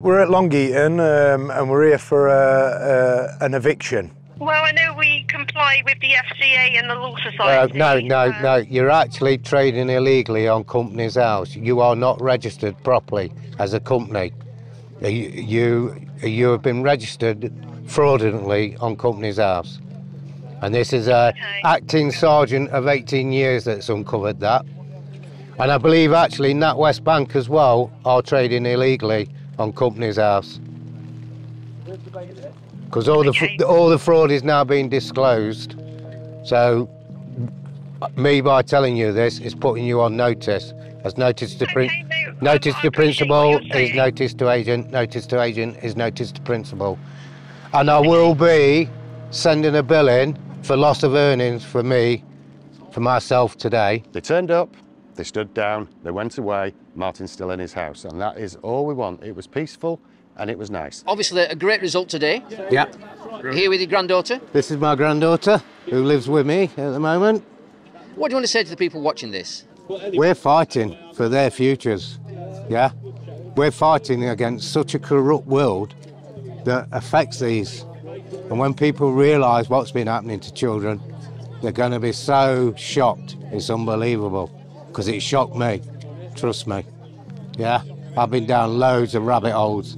We're at Long Eaton um, and we're here for uh, uh, an eviction. Well, I know we comply with the FCA and the Law Uh, Society. no, no, uh, no. You're actually trading illegally on Companies House. You are not registered properly as a company. You you, you have been registered fraudulently on Companies House, and this is a Okay. acting sergeant of 18 years that's uncovered that. And I believe actually NatWest Bank as well are trading illegally on Companies House. Because all the all the fraud is now being disclosed. So me by telling you this is putting you on notice. As notice to prin- Okay, no, notice I- I to principal is notice to agent, notice to agent is notice to principal. And I will be sending a bill in for loss of earnings for me, for myself today. They turned up, they stood down, they went away, Martin's still in his house, and that is all we want. It was peaceful and it was nice. Obviously, a great result today. Yeah. Here with your granddaughter. This is my granddaughter who lives with me at the moment. What do you want to say to the people watching this? We're fighting for their futures. Yeah? We're fighting against such a corrupt world that affects these. And when people realise what's been happening to children, they're going to be so shocked. It's unbelievable. Because it shocked me. Trust me. Yeah? I've been down loads of rabbit holes.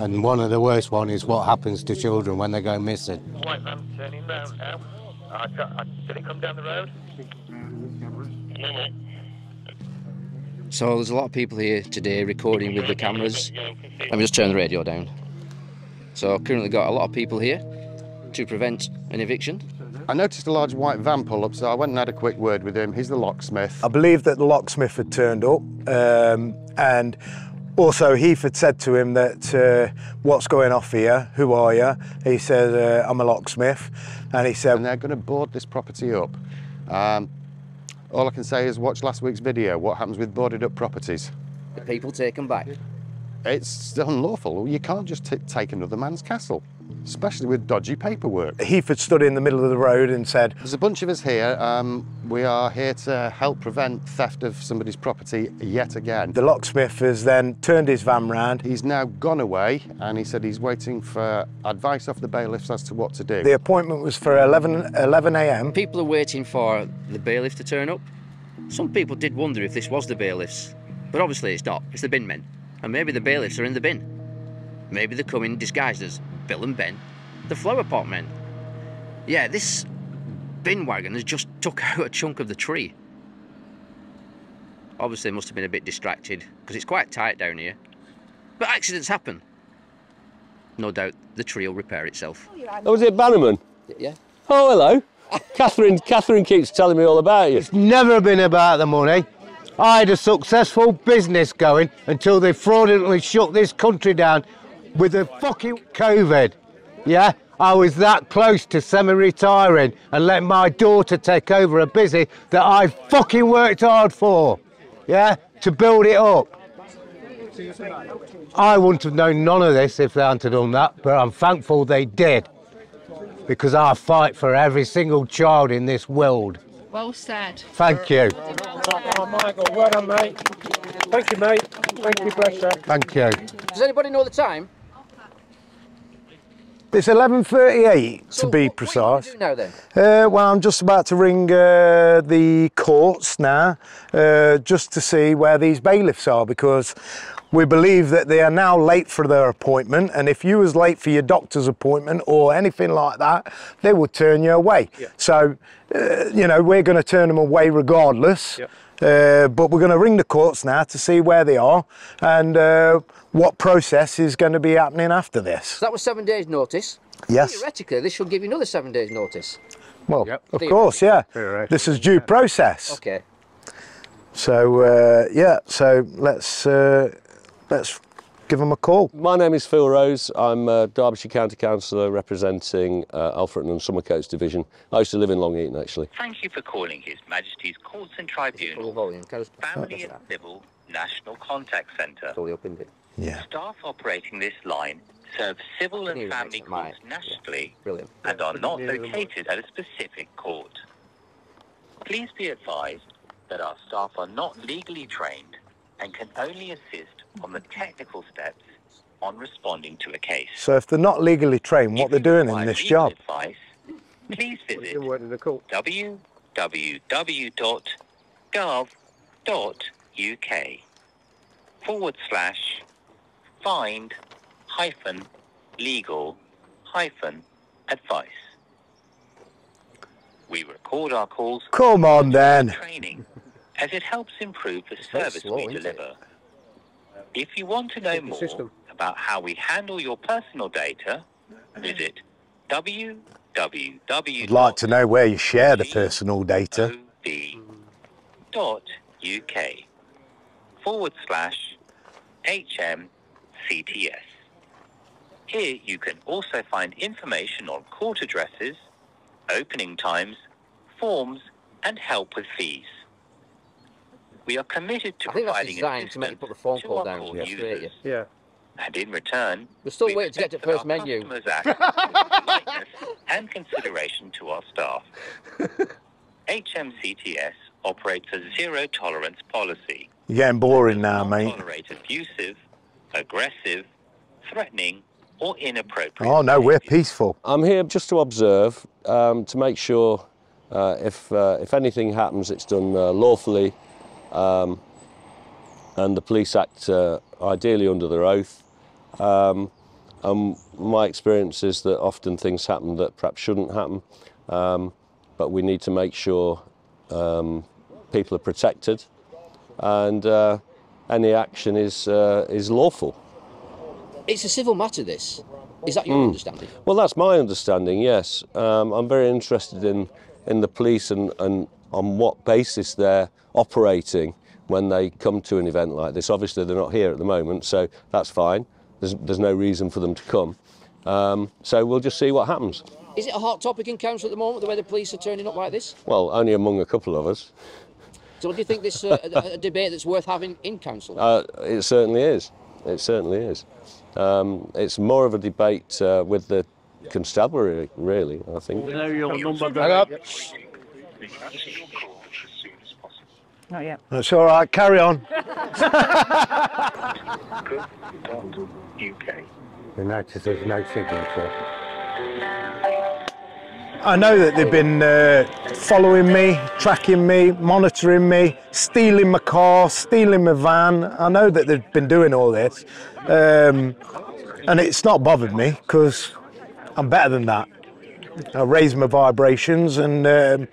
And one of the worst one is what happens to children when they go missing. White van turning round now. I, I, did it come down the road? No, no. So there's a lot of people here today recording with the cameras. Let me just turn the radio down. So I've currently got a lot of people here to prevent an eviction. I noticed a large white van pull up, so I went and had a quick word with him. He's the locksmith. I believe that the locksmith had turned up um, and also Heath had said to him that uh, what's going off here, who are you? He said, uh, I'm a locksmith. And he said, and they're going to board this property up. Um, all I can say is watch last week's video. What happens with boarded up properties? The people take them back. It's unlawful. You can't just t- take another man's castle, especially with dodgy paperwork. Heath had stood in the middle of the road and said, There's a bunch of us here. Um, we are here to help prevent theft of somebody's property yet again. the locksmith has then turned his van round. He's now gone away and he said he's waiting for advice off the bailiffs as to what to do. The appointment was for 11, 11 a.m. People are waiting for the bailiff to turn up. Some people did wonder if this was the bailiffs, but obviously it's not. It's the bin men. And maybe the bailiffs are in the bin. Maybe they come in disguised as Bill and Ben, the flower pot men. Yeah, this bin wagon has just took out a chunk of the tree. Obviously, they must have been a bit distracted because it's quite tight down here. But accidents happen. No doubt the tree will repair itself. Oh, was it Banaman? Yeah. Oh, hello. Catherine, Catherine keeps telling me all about you. It's never been about the money. I had a successful business going until they fraudulently shut this country down with the fucking COVID. Yeah? I was that close to semi-retiring and letting my daughter take over a busy that I fucking worked hard for. Yeah? To build it up. I wouldn't have known none of this if they hadn't done that, but I'm thankful they did. Because I fight for every single child in this world. Well said. Thank you. Oh, Michael, well done, mate. Thank you, mate. Thank you, bless you. Thank you. Does anybody know the time? It's 11.38 So to be what- what are you gonna precise. do now then? Uh, well, I'm just about to ring uh, the courts now, uh, just to see where these bailiffs are, because we believe that they are now late for their appointment, and if you was late for your doctor's appointment or anything like that, they will turn you away. Yeah. So, uh, you know, we're going to turn them away regardless. Uh, but we're going to ring the courts now to see where they are and uh, what process is going to be happening after this. So that was seven days' notice. Yes. Theoretically, this should give you another seven days' notice. Well, Yep. of course, yeah. This is due process. Okay. So uh, yeah, so let's uh, let's give them a call. My name is Phil Rose. I'm uh, Derbyshire County Councillor representing uh, Alfreton and Somercotes Division. I used to live in Long Eaton actually. Thank you for calling His Majesty's Courts and Full Tribunals volume. Can I just Family and Civil National Contact Centre. Fully opened it. Yeah. Staff operating this line serve civil and family courts nationally Brilliant. and are not located at a specific court. Please be advised that our staff are not legally trained and can only assist on the technical steps on responding to a case. So if they're not legally trained, what they're doing in require this legal job? Advice, please visit in www.gov.uk forward slash find hyphen legal hyphen advice. We record our calls Come on then. training as it helps improve the service slow, we isn't it? Deliver. If you want to know more system. about how we handle your personal data, visit www. I'd like to know where you share the personal data. dot uk forward slash HMCTS. Here you can also find information on court addresses, opening times, forms, and help with fees. We are committed to I think that's providing designed to make you put the phone to call down court and frustrate you. Yeah. And in return, We're still we waiting to get to expect that first menu. customers act with politeness and consideration to our staff. HMCTS operates a zero tolerance policy. You're getting boring now, mate. Tolerate abusive, aggressive, threatening, or inappropriate. Oh no, we're peaceful. I'm here just to observe, um, to make sure uh, if, uh, if anything happens, it's done uh, lawfully um, and the police act uh, ideally under their oath. Um, and my experience is that often things happen that perhaps shouldn't happen, um, but we need to make sure um, people are protected and uh, any action is, uh, is lawful. It's a civil matter, this. Is that your understanding? Well, that's my understanding. Yes, um, I'm very interested in in the police and, and on what basis they're operating when they come to an event like this. Obviously, they're not here at the moment, so that's fine. There's there's no reason for them to come. Um, so we'll just see what happens. Is it a hot topic in council at the moment, the way the police are turning up like this? Well, only among a couple of us. So what do you think this uh, a, a debate that's worth having in council? Uh, it certainly is. It certainly is. Um, it's more of a debate uh, with the constabulary, really. I think. Not yet. That's all right. Carry on. You notice there's no signature. I know that they've been uh, following me, tracking me, monitoring me, stealing my car, stealing my van. I know that they've been doing all this, um, and it's not bothered me because I'm better than that. I raise my vibrations, and um,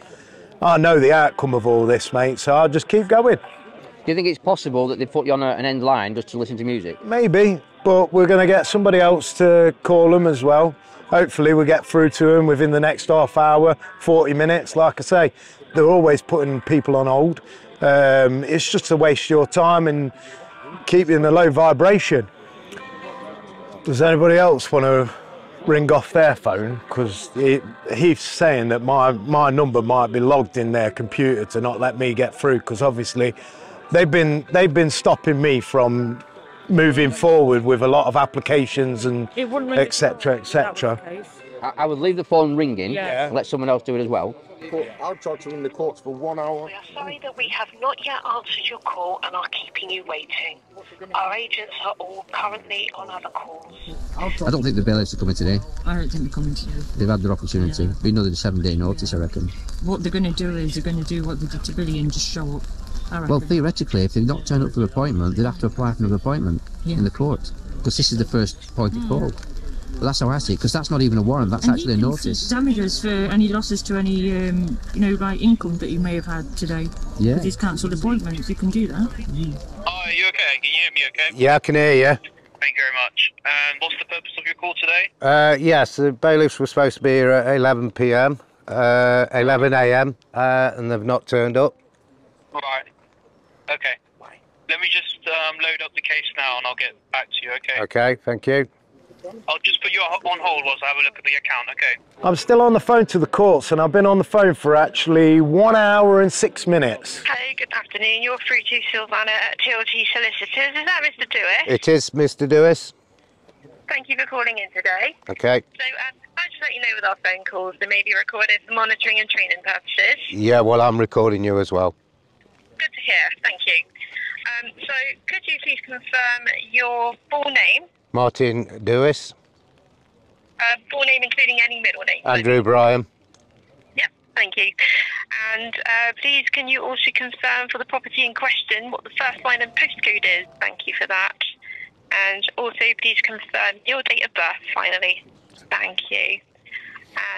I know the outcome of all this, mate. So I'll just keep going. Do you think it's possible that they put you on a, an end line just to listen to music? Maybe, but we're going to get somebody else to call them as well. Hopefully, we'll get through to them within the next half hour, 40 minutes. Like I say, they're always putting people on hold. Um, it's just to waste of your time and keep you in a low vibration. Does anybody else want to ring off their phone? Because he's saying that my, my number might be logged in their computer to not let me get through. Because obviously, they've been they've been stopping me from moving forward with a lot of applications and It wouldn't ring etc if that was the etc. case. I, I would leave the phone ringing Yeah. and let someone else do it as well. I'll try to ring the courts for one hour. We are sorry that we have not yet answered your call and are keeping you waiting. Our agents are all currently on other calls. I don't think the bailiffs are coming today. I don't think they're coming to you. They've had their opportunity. Been another seven day notice, I reckon. What they're going to do is they're going to do what they did to Billy and just show up. Well, theoretically, if they've not turned up for an appointment, they'd have to apply for another appointment Yeah. in the court. Because this is the first point of hmm. call. But that's how I see it, because that's not even a warrant, that's and actually a you can notice. damages for any losses to any, um, you know, like income that you may have had today Yeah. with these cancelled appointments. You can do that. Hi, are you okay? Can you hear me okay? Yeah, I can hear you. Thank you very much. And what's the purpose of your call today? Uh, yes, the bailiffs were supposed to be here at 11 p.m., uh, 11 a.m., uh, and they've not turned up. Right. Okay. Let me just um, load up the case now and I'll get back to you, okay? Okay, thank you. I'll just put you on hold whilst I have a look at the account, okay? I'm still on the phone to the courts, and I've been on the phone for actually one hour and six minutes. Hello, good afternoon. You're through to Silvana at TLT Solicitors. Is that Mr. Dewey? It is Mr. Dewis. Thank you for calling in today. Okay. So, um, I just let you know with our phone calls, they may be recorded for monitoring and training purposes. Yeah, well, I'm recording you as well. Good to hear. Thank you. Um, so, could you please confirm your full name Martin Dewis, Uh, full name including any middle name. Andrew Bryan. Yep, thank you. And uh, please can you also confirm for the property in question what the first line and postcode is? Thank you for that. And also please confirm your date of birth finally. Thank you.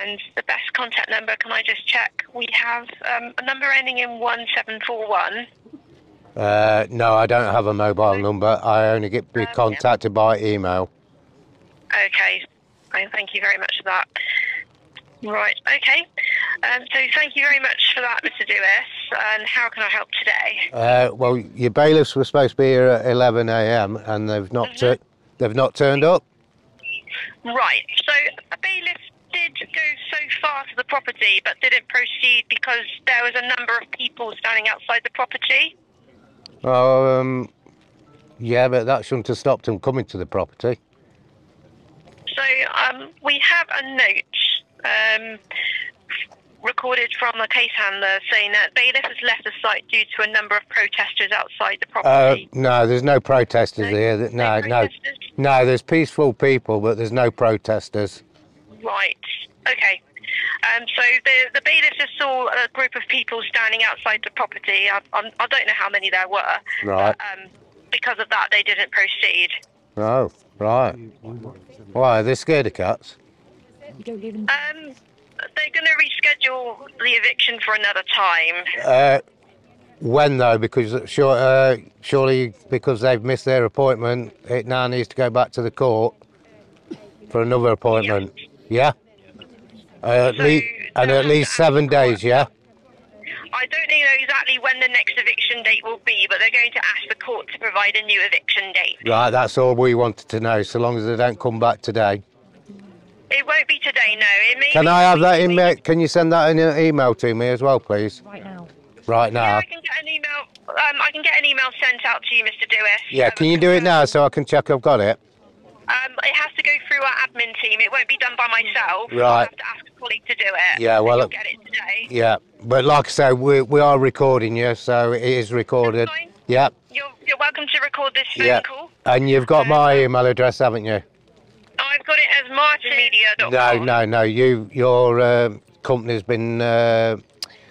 And the best contact number, can I just check? We have um, a number ending in 1741. Uh, no, I don't have a mobile number. I only get be contacted by email. Okay, thank you very much for that. Right, okay. Um, so thank you very much for that, Mr. Dewis. And how can I help today? Uh, well, your bailiffs were supposed to be here at 11 a.m. and they've not tu- they've not turned up. Right, so a bailiff did go so far to the property but didn't proceed because there was a number of people standing outside the property. Um, yeah, but that shouldn't have stopped them coming to the property. So um, we have a note um, recorded from the case handler saying that bailiff has left the site due to a number of protesters outside the Uh, property. no, there's no protesters here. Th- No, no, no. There's peaceful people, but there's no protesters. Right. Okay. Um, so the the bailiff just saw a group of people standing outside the property. I, I'm, I don't know how many there were. Right. Um, because of that, they didn't proceed. Oh, right. Why? Are they scared of cats? Um, they're going to reschedule the eviction for another time. Uh, when though? Because sure, uh, surely because they've missed their appointment, it now needs to go back to the court for another appointment. Yeah. Uh, at least and at least seven days. Yeah. I don't know exactly when the next eviction date will be, but they're going to ask the court to provide a new eviction date. Right. That's all we wanted to know. So long as they don't come back today. It won't be today, no. It may Can be I have that in? ma- Can you send that in an email to me as well, please? Right now. Right Yeah, now. I can get an email. Um, I can get an email sent out to you, Mr. Dewis. Yeah. Can you do it now so I can check I've got it? Um, it has to go through our admin team. It won't be done by myself. I'll Right. Have to colleague to do it. Yeah, well, you'll get it today. Yeah. But like I say, we we are recording you, so it is recorded. Yeah. You're, you're welcome to record this phone Yeah. call. And you've got my email address, haven't you? I've got it as martinmedia.com. No, no, no. You, your um company's been uh,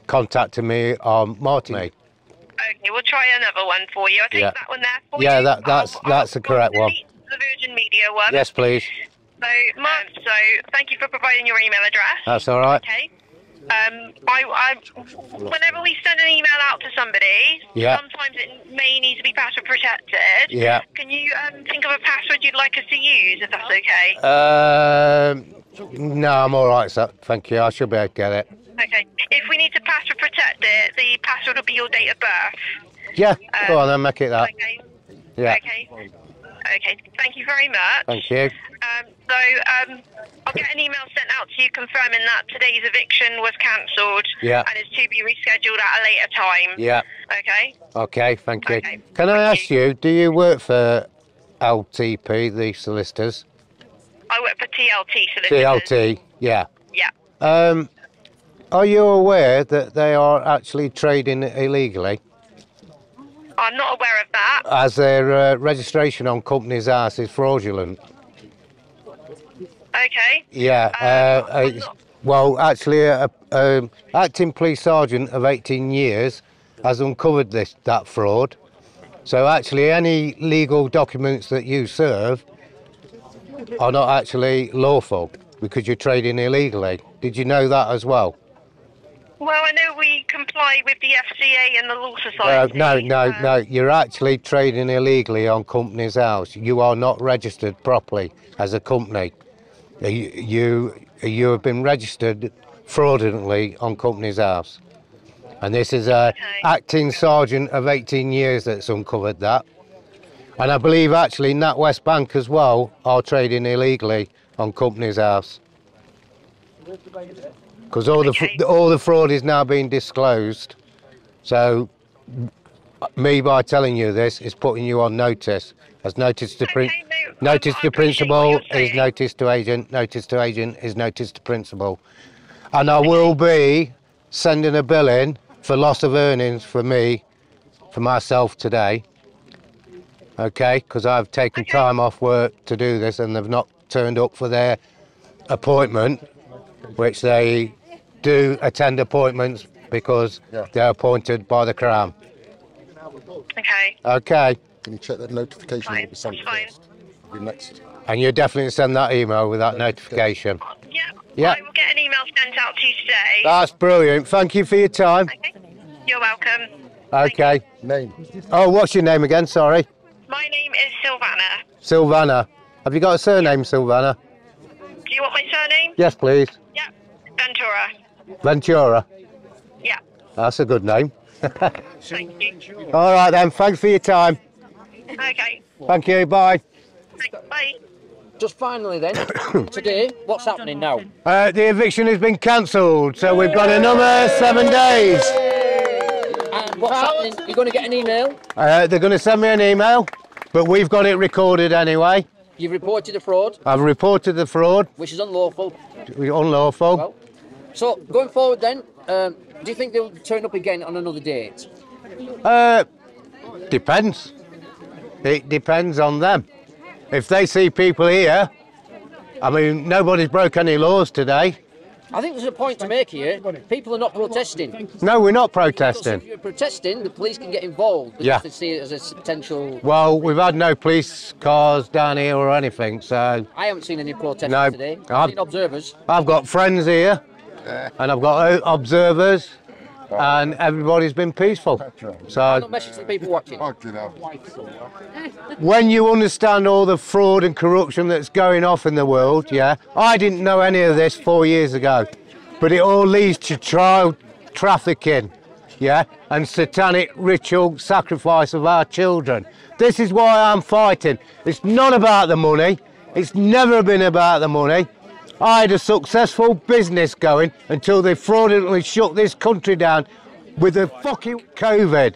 contacting me on Martin. Okay, we'll try another one for you. I think Yeah. that one there for Yeah, you. that that's that's the correct one. The Virgin Media one. Yes, please. So, Mark, so thank you for providing your email address. That's all right. Okay. Um, I, I, whenever we send an email out to somebody, Yeah. sometimes it may need to be password protected. Yeah. Can you um, think of a password you'd like us to use, if that's okay? Um, no, I'm all right, sir. Thank you. I should be able to get it. Okay. If we need to password protect it, the password will be your date of birth. Yeah. Go on then, make it that. Okay. Yeah. Okay. Okay. Thank you very much. Thank you. Um, so um, I'll get an email sent out to you confirming that today's eviction was cancelled Yeah. and is to be rescheduled at a later time. Yeah. Okay. Okay. Thank you. Can I ask you, do you work for LTP, the solicitors? I work for TLT solicitors. TLT. Yeah. Yeah. Um, are you aware that they are actually trading illegally? I'm not aware of that. As their uh, registration on Companies House is fraudulent. Okay. Yeah. Uh, it's- well, actually, a, a acting police sergeant of 18 years has uncovered this that fraud. So actually, any legal documents that you serve are not actually lawful because you're trading illegally. Did you know that as well? Well, I know we comply with the FCA and the Law Uh, Society. no, no, no. You're actually trading illegally on Companies House. You are not registered properly as a company. Uh, You, you, you have been registered fraudulently on Companies House. And this is a acting sergeant of 18 years that's uncovered that. And I believe actually NatWest Bank as well are trading illegally on Companies House. Because all the all the fraud is now being disclosed. So me by telling you this is putting you on notice. As notice to prin- notice to principal is notice to agent, notice to agent is notice to principal. And I will be sending a bill in for loss of earnings for me, for myself today. okay? Because I've taken time off work to do this and they've not turned up for their appointment, which they do attend appointments because they're appointed by the Crown. Okay. Okay, Can you check that notification will be sent fine. first? Be next. and you definitely send that email with that notification. Yeah. Yeah. I will get an email sent out to you today. That's brilliant. Thank you for your time. You're welcome. Okay. Name. Oh, what's your name again? Sorry. My name is Silvana. Silvana. Have you got a surname, Silvana? Do you want my surname? Yes, please. Yeah. Ventura. Ventura. Yeah. That's a good name. Thank you. All right then. Thanks for your time. Okay. Thank you. Bye. Bye. Just finally then, today, what's happening now? Uh, the eviction has been cancelled, so we've got another seven days. And what's happening? You're going to get an email. Uh, they're going to send me an email, but we've got it recorded anyway. You've reported a fraud, I've reported the fraud, which is unlawful. unlawful. Well, so going forward then, um, do you think they'll turn up again on another date? Uh, depends. It depends on them. If they see people here, I mean, nobody's broke any laws today. I think there's a point to make here. People are not protesting. No, we're not Because protesting. if you're protesting, the police can get involved because Yeah. they see it as a potential. Well, we've had no police cars down here or anything, so I haven't seen any protesters No, today. I've I've- seen observers. I've got friends here, and I've got o- observers, and everybody's been peaceful. So Final message to the people watching. when you understand all the fraud and corruption that's going off in the world, yeah, I didn't know any of this four years ago, but it all leads to child trafficking, yeah, and satanic ritual sacrifice of our children. This is why I'm fighting. It's not about the money. It's never been about the money. I had a successful business going until they fraudulently shut this country down with the fucking COVID.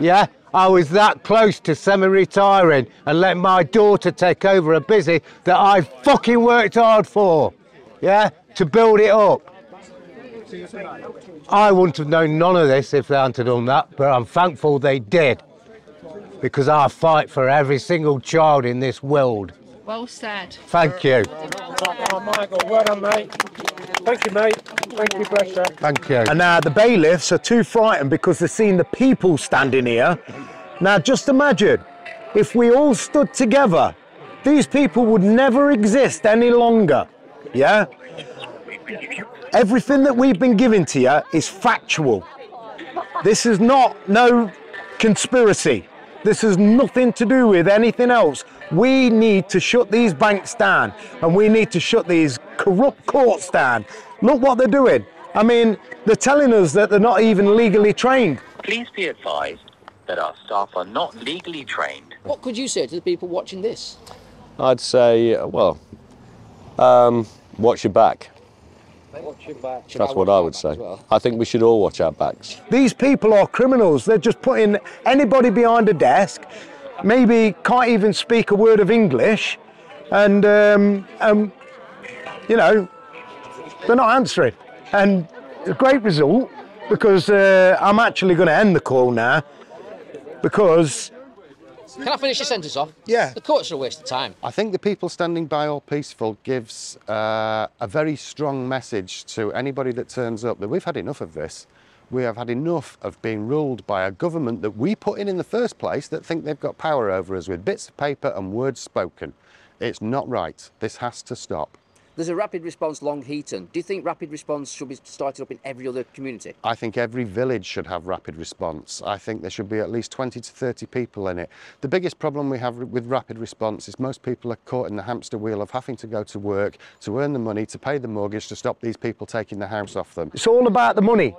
Yeah, I was that close to semi-retiring and letting my daughter take over a busy that I fucking worked hard for. Yeah, to build it up. I wouldn't have known none of this if they hadn't done that, but I'm thankful they did. Because I fight for every single child in this world. Well said. Thank you. Oh, Michael, well done, mate. Thank you, mate. Thank you, bless you. Thank you. And now the bailiffs are too frightened because they're seeing the people standing here. Now just imagine if we all stood together, these people would never exist any longer. Yeah? Everything that we've been giving to you is factual. This is not no conspiracy. This has nothing to do with anything else. We need to shut these banks down and we need to shut these corrupt courts down. Look what they're doing. I mean, they're telling us that they're not even legally trained. Please be advised that our staff are not legally trained. What could you say to the people watching this? I'd say, uh, well, um, watch your back. Watch your back. That's what I would say. I think we should all watch our backs. These people are criminals. They're just putting anybody behind a desk, maybe can't even speak a word of English, and um, um, you know, they're not answering. And a great result because uh, I'm actually going to end the call now because Can I finish your sentence off? Yeah. The courts are a waste of time. I think the people standing by all peaceful gives uh, a very strong message to anybody that turns up that we've had enough of this. We have had enough of being ruled by a government that we put in in the first place that think they've got power over us with bits of paper and words spoken. It's not right. This has to stop. There's a rapid response Long Eaton. Do you think rapid response should be started up in every other community? I think every village should have rapid response. I think there should be at least 20 to 30 people in it. The biggest problem we have with rapid response is most people are caught in the hamster wheel of having to go to work, to earn the money, to pay the mortgage, to stop these people taking the house off them. it's all about the money,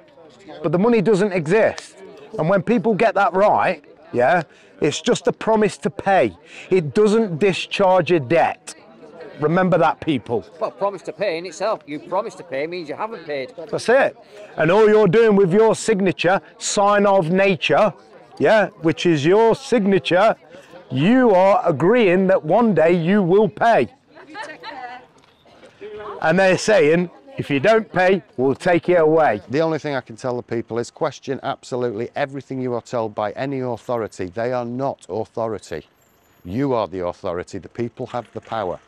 but the money doesn't exist. And when people get that right, yeah, it's just a promise to pay. It doesn't discharge a debt. Remember that, people. Well, promise to pay in itself. You promise to pay means you haven't paid. That's it. And all you're doing with your signature, sign of nature, yeah, which is your signature, you are agreeing that one day you will pay. And they're saying, if you don't pay, we'll take it away. The only thing I can tell the people is question absolutely everything you are told by any authority. They are not authority. You are the authority, the people have the power.